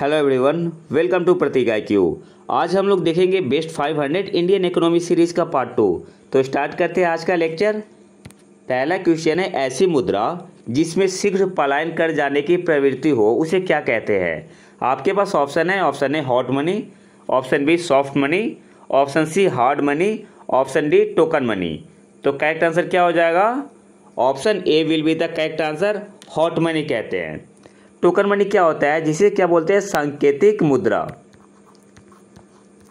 Hello everyone welcome to Prateek I Q आज हम लोग देखेंगे बेस्ट 500 इंडियन इकोनॉमी सीरीज़ का पार्ट टू तो स्टार्ट करते हैं आज का लेक्चर पहला क्वेश्चन है ऐसी मुद्रा जिसमें शीघ्र पलायन कर जाने की प्रवृत्ति हो, उसे क्या कहते हैं? आपके पास ऑप्शन है ऑप्शन है hot money option B soft money option C hard money option D token money तो करेक्ट आंसर क्या हो जाएगा? Option A will be the correct answer hot money कहते हैं. टोकन मनी क्या होता है? जिसे क्या बोलते हैं? सांकेतिक मुद्रा।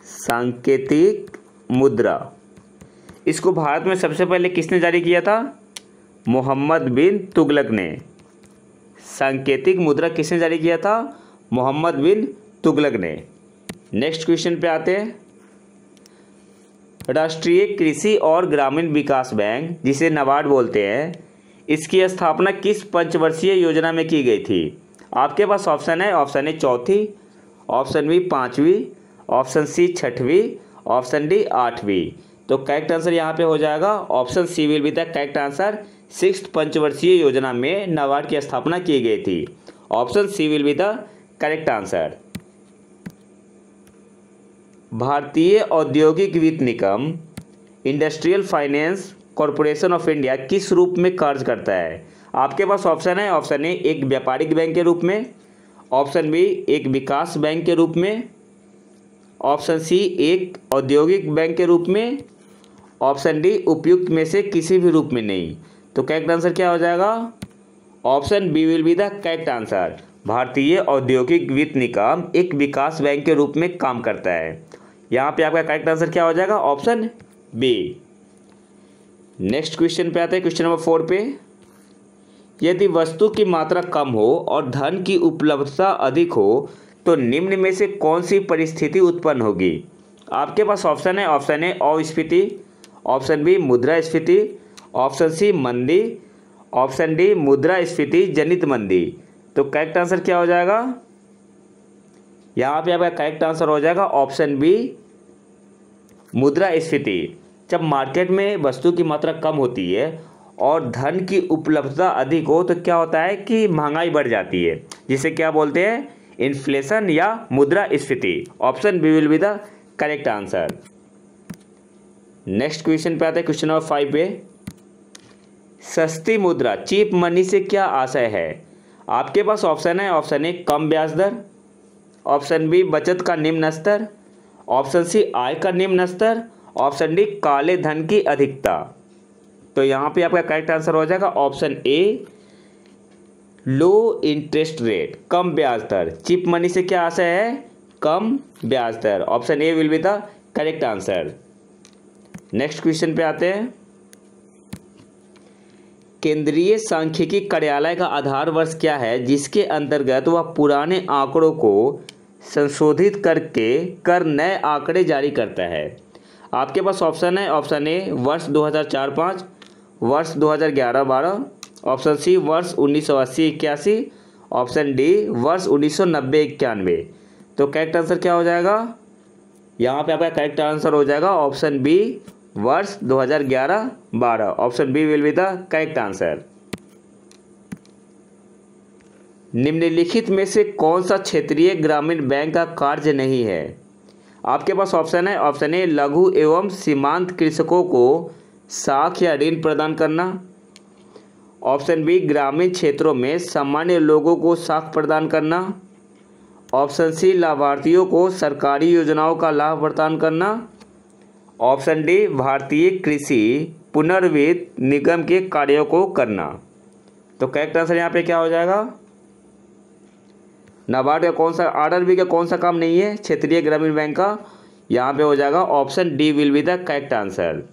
सांकेतिक मुद्रा। इसको भारत में सबसे पहले किसने जारी किया था? मोहम्मद बिन तुगलक ने। सांकेतिक मुद्रा किसने जारी किया था? मोहम्मद बिन तुगलक ने। नेक्स्ट क्वेश्चन पे आते हैं। राष्ट्रीय कृषि और ग्रामीण विकास बैंक, जिसे नबार्ड बोलते हैं, इसकी स्थापना किस पंचवर्षीय योजना में की गई थी? आपके पास ऑप्शन है, ऑप्शन ए चौथी, ऑप्शन बी पाँचवीं, ऑप्शन सी छठवीं, ऑप्शन डी आठवीं। तो करेक्ट आंसर यहाँ पे हो जाएगा। Option C will be the correct answer six पंचवर्षीय योजना में नाबार्ड की स्थापना की गई थी। Option C will be the correct answer भारतीय औद्योगिक वित्त निगम industrial finance corporation of India किस रूप में कार्य करता है? आपके पास ऑप्शन है, ऑप्शन ए, एक व्यापारिक बैंक के रूप में, ऑप्शन बी, एक विकास बैंक के रूप में, ऑप्शन सी, एक औद्योगिक बैंक के रूप में, ऑप्शन डी, उपयुक्त में से किसी भी रूप में नहीं। तो करेक्ट आंसर क्या हो जाएगा? Option B will be the correct answer भारतीय औद्योगिक वित्त निगम एक विकास बैंक के रूप में काम करता है। यहाँ पे आपका करेक्ट आंसर क्या हो जाएगा? Option B. नेक्स्ट क्वेश्चन पे आते हैं क्वेश्चन नंबर फोर पे। यदि वस्तु की मात्रा कम हो और धन की उपलब्धता अधिक हो तो निम्न में से कौन सी परिस्थिति उत्पन्न होगी? आपके पास ऑप्शन है, ऑप्शन ए अस्फीति ऑप्शन बी मुद्रा स्फीति ऑप्शन सी मंदी, ऑप्शन डी मुद्रा स्फीति जनित मंदी। तो करेक्ट आंसर क्या हो जाएगा? यहाँ पे आपका करेक्ट आंसर हो जाएगा, ऑप्शन बी मुद्रा स्फीति जब मार्केट में वस्तु की मात्रा कम होती है और धन की उपलब्धता अधिक हो तो क्या होता है कि महँगाई बढ़ जाती है। जिसे क्या बोलते हैं? इन्फ्लेशन या मुद्रा स्फीति option B will be the correct answer next question पे आते हैं क्वेश्चन नंबर फाइव पे। सस्ती मुद्रा चीप मनी से क्या आशय है? आपके पास ऑप्शन है ऑप्शन ए कम ब्याज दर। ऑप्शन बी बचत का निम्न स्तर। ऑप्शन सी आय का निम्न स्तर। ऑप्शन डी काले धन की अधिकता। तो यहाँ पे आपका करेक्ट आंसर हो जाएगा option A low interest rate कम ब्याज दर। चिप मनी से क्या आशा है? कम ब्याज दर। Option A will be the correct answer next question पे आते हैं। केंद्रीय सांख्यिकी कार्यालय का आधार वर्ष क्या है? जिसके अंतर्गत वह पुराने आंकड़ों को संशोधित करके कर नए आंकड़े जारी करता है। आपके पास ऑप्शन है ऑप्शन ए वर्ष 2004-5 वर्ष 2011-12 ऑप्शन सी वर्ष 1980 इक्यासी, ऑप्शन डी वर्ष 1990 इक्यानवे। तो करेक्ट आंसर क्या हो जाएगा? यहाँ पे आपका करेक्ट आंसर हो जाएगा, ऑप्शन बी वर्ष 2011-12 option B will be the correct answer निम्नलिखित में से कौन सा क्षेत्रीय ग्रामीण बैंक का कार्य नहीं है? आपके पास ऑप्शन है ऑप्शन ए, लघु एवं सीमांत कृषकों को साख या ऋण प्रदान करना। ऑप्शन बी, ग्रामीण क्षेत्रों में सामान्य लोगों को साख प्रदान करना। ऑप्शन सी, लाभार्थियों को सरकारी योजनाओं का लाभ प्रदान करना। ऑप्शन डी, भारतीय कृषि पुनर्वित्त निगम के कार्यों को करना। तो करेक्ट आंसर यहाँ पे क्या हो जाएगा? नाबार्ड का कौन सा आर का कौन सा काम नहीं है? क्षेत्रीय ग्रामीण बैंक का। यहाँ पे हो जाएगा, option D will be the correct answer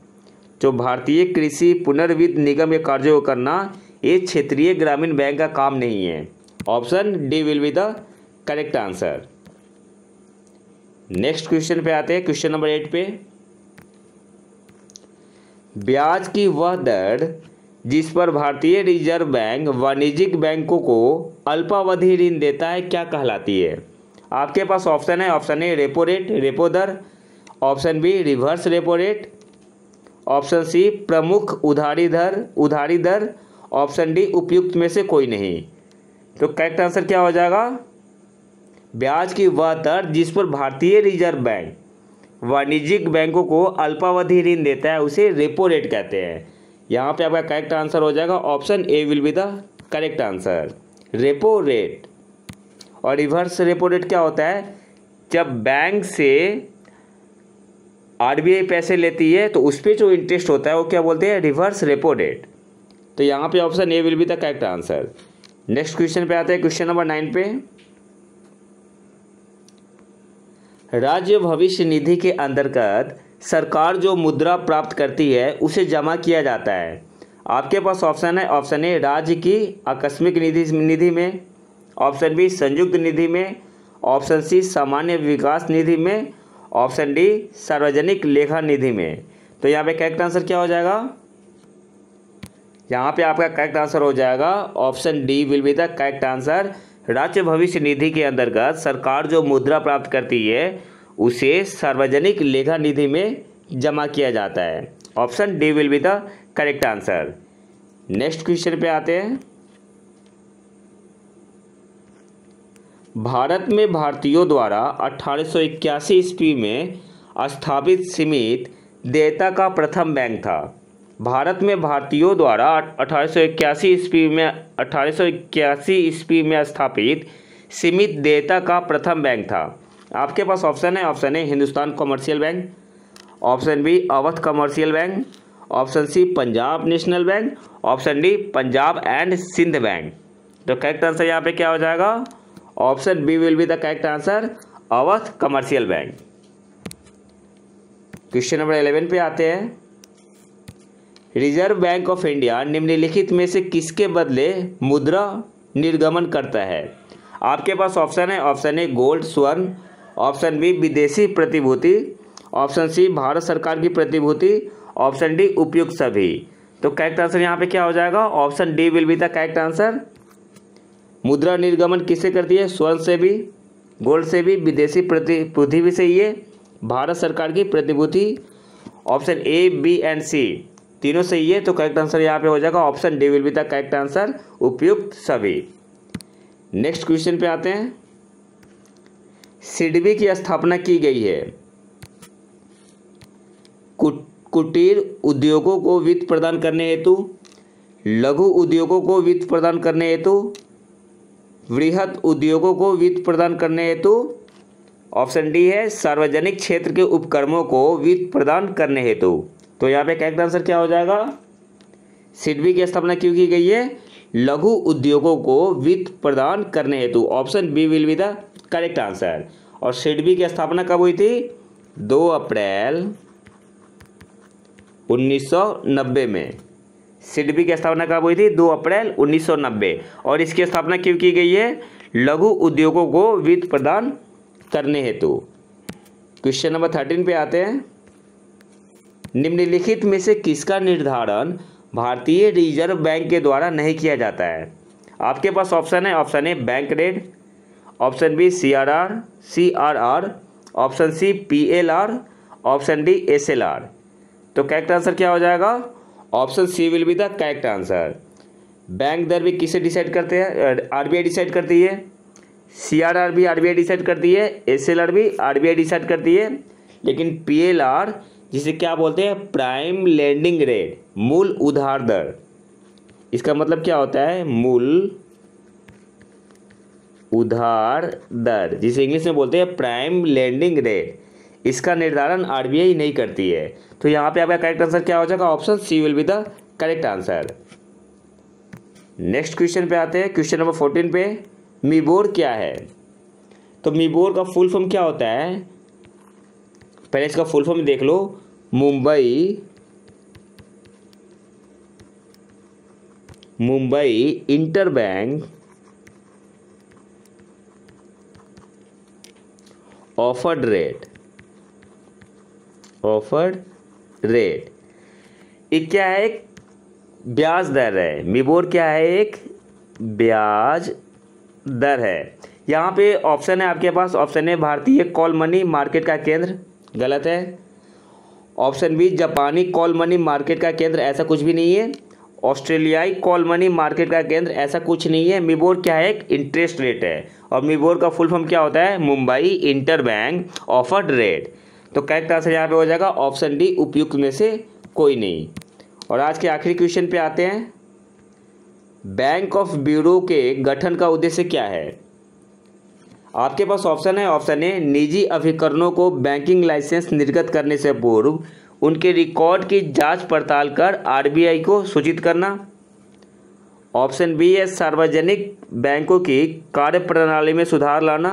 जो भारतीय कृषि पुनर्वित्त निगम के कार्यों को करना, ये क्षेत्रीय ग्रामीण बैंक का काम नहीं है। Option D will be the correct answer. Next question पे आते हैं, क्वेश्चन नंबर एट पे। ब्याज की वह दर जिस पर भारतीय रिज़र्व बैंक वाणिज्यिक बैंकों को अल्पावधि ऋण देता है, क्या कहलाती है? आपके पास ऑप्शन है, option A repo rate, repo there, option B reverse repo rate option C, प्रमुख उधारी दर उधारी दर ऑप्शन डी, उपयुक्त में से कोई नहीं। तो करेक्ट आंसर क्या हो जाएगा? ब्याज की वह दर जिस पर भारतीय रिज़र्व बैंक वाणिज्यिक बैंकों को अल्पावधि ऋण देता है, उसे रेपो रेट कहते हैं। यहाँ पे आपका करेक्ट आंसर हो जाएगा। Option A will be the correct answer repo rate और रिवर्स रेपो रेट क्या होता है? जब बैंक से आरबीआई पैसे लेती है तो उस पर जो इंटरेस्ट होता है, वो क्या बोलते हैं? रिवर्स रेपो रेट तो यहाँ पे option A will be the correct answer next question पे आते हैं क्वेश्चन नंबर नाइन पे. राज्य भविष्य निधि के अंतर्गत सरकार जो मुद्रा प्राप्त करती है, उसे जमा किया जाता है. आपके पास ऑप्शन है ऑप्शन ए राज्य की आकस्मिक निधि निधि में. ऑप्शन बी संयुक्त निधि में. ऑप्शन सी सामान्य विकास निधि में. ऑप्शन डी, सार्वजनिक लेखा निधि में। तो यहाँ पे करेक्ट आंसर क्या हो जाएगा? यहाँ पे आपका करेक्ट आंसर हो जाएगा। Option D will be the correct answer राज्य भविष्य निधि के अंतर्गत सरकार जो मुद्रा प्राप्त करती है, उसे सार्वजनिक लेखा निधि में जमा किया जाता है। Option D will be the correct answer next question पे आते हैं। भारत में भारतीयों द्वारा अठारह सौ इक्यासी ईस्वी में स्थापित सीमित देयता का प्रथम बैंक था। भारत में भारतीयों द्वारा अठारह सौ इक्यासी ईस्वी में, अठारह सौ इक्यासी ईस्वी में स्थापित सीमित देयता का प्रथम बैंक था। आपके पास ऑप्शन है, option A, Hindustan Commercial Bank, option B, Awadh Commercial Bank, option C, Punjab National Bank, option D, Punjab and Sindh Bank. तो करेक्ट आंसर यहाँ पे क्या हो जाएगा? Option B will be the correct answer Awadh Commercial Bank question number eleven पे आते हैं. Reserve bank of India निम्नलिखित में से किसके बदले मुद्रा निर्गमन करता है? आपके पास ऑप्शन है ऑप्शन ए गोल्ड स्वर्ण. ऑप्शन बी विदेशी प्रतिभूति. ऑप्शन सी भारत सरकार की प्रतिभूति. ऑप्शन डी उपयुक्त सभी. तो करेक्ट आंसर यहाँ पे क्या हो जाएगा? Option D will be the correct answer मुद्रा निर्गमन किससे करती है? स्वर्ण से भी, गोल्ड से भी, विदेशी प्रतिभूति भी से ये भारत सरकार की प्रतिभूति। Option A, B and C. तीनों सही है तो करेक्ट आंसर यहाँ पे हो जाएगा। Option D will be the correct answer उपयुक्त सभी। नेक्स्ट क्वेश्चन पे आते हैं। सिडबी की स्थापना की गई है। कुटीर उद्योगों को वित्त प्रदान करने हेतु, लघु उद्योगों को वित्त प्रदान करने हेतु वृहद उद्योगों को वित्त प्रदान करने हेतु ऑप्शन डी है सार्वजनिक क्षेत्र के उपक्रमों को वित्त प्रदान करने हेतु। तो यहाँ पे करेक्ट आंसर क्या हो जाएगा? सिडबी की स्थापना क्यों की गई है? लघु उद्योगों को वित्त प्रदान करने हेतु। Option B will be the correct answer और सिडबी की स्थापना कब हुई थी? दो अप्रैल 1990 में। सिडबी की स्थापना कब हुई थी? दो अप्रैल 1990 और इसकी स्थापना क्यों की गई है? लघु उद्योगों को वित्त प्रदान करने हेतु। क्वेश्चन नंबर थर्टीन पे आते हैं। निम्नलिखित में से किसका निर्धारण भारतीय रिज़र्व बैंक के द्वारा नहीं किया जाता है? आपके पास ऑप्शन है option A bank rate option B C R R C R R option C P L R option D S L R तो करेक्ट आंसर क्या हो जाएगा? Option C will be the correct answer. Bank दर भी किसे decide करते हैं? RBI decide करती है। सी आर आर भी आरबीआई डिसाइड करती है। एस एल आर भी आरबीआई डिसाइड करती है। लेकिन पी एल आर जिसे क्या बोलते हैं? प्राइम लैंडिंग रेट, मूल उधार दर। इसका मतलब क्या होता है? मूल उधार दर, जिसे इंग्लिश में बोलते हैं प्राइम लैंडिंग रेट। इसका निर्धारण आरबीआई नहीं करती है। तो यहाँ पे आपका करेक्ट आंसर क्या हो जाएगा? Option C will be the correct answer next question पे आते हैं। क्वेश्चन नंबर फोर्टीन पे मीबोर क्या है? तो मीबोर का फुल फॉर्म क्या होता है? पहले इसका फुल फॉर्म देख लो। Mumbai Mumbai interbank offered rate offered rate. ये क्या है? एक ब्याज दर है। मिबोर क्या है? एक ब्याज दर है। यहाँ पे ऑप्शन है आपके पास। ऑप्शन है भारतीय कॉल मनी मार्केट का केंद्र। गलत है। ऑप्शन बी, जापानी कॉल मनी मार्केट का केंद्र। ऐसा कुछ भी नहीं है। ऑस्ट्रेलियाई कॉल मनी मार्केट का केंद्र। ऐसा कुछ नहीं है। मिबोर क्या है? एक इंटरेस्ट रेट है। और मिबोर का फुल फॉर्म क्या होता है? Mumbai interbank offered rate. तो करेक्ट आंसर यहाँ पे हो जाएगा ऑप्शन डी उपयुक्त में से कोई नहीं। और आज के आखिरी क्वेश्चन पे आते हैं। बैंक ऑफ़ ब्यूरो के गठन का उद्देश्य क्या है? आपके पास ऑप्शन है ऑप्शन ए निजी अभिकरणों को बैंकिंग लाइसेंस निर्गत करने से पूर्व उनके रिकॉर्ड की जाँच पड़ताल कर आरबीआई को सूचित करना। ऑप्शन बी है, सार्वजनिक बैंकों की कार्यप्रणाली में सुधार लाना।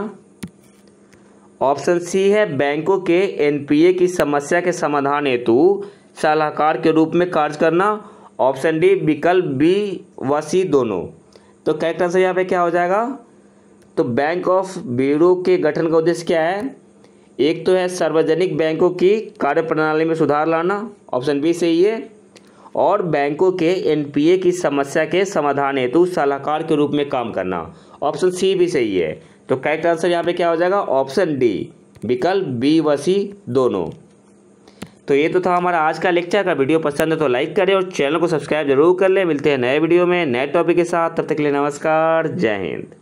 ऑप्शन सी है, बैंकों के एनपीए की समस्या के समाधान हेतु सलाहकार के रूप में कार्य करना। ऑप्शन डी, विकल्प बी व सी दोनों। तो करेक्ट आंसर यहाँ पे क्या हो जाएगा? तो बैंक ऑफ़ ब्यूरो के गठन का उद्देश्य क्या है? एक तो है सार्वजनिक बैंकों की कार्यप्रणाली में सुधार लाना, ऑप्शन बी सही है। और बैंकों के एनपीए की समस्या के समाधान हेतु सलाहकार के रूप में काम करना, ऑप्शन सी भी सही है। तो करेक्ट आंसर यहाँ पे क्या हो जाएगा? ऑप्शन डी विकल्प बी व सी दोनों। तो ये तो था हमारा आज का लेक्चर का वीडियो पसंद है तो लाइक करें और चैनल को सब्सक्राइब ज़रूर कर लें। मिलते हैं नए वीडियो में, नए टॉपिक के साथ। तब तक के लिए नमस्कार। जय हिंद।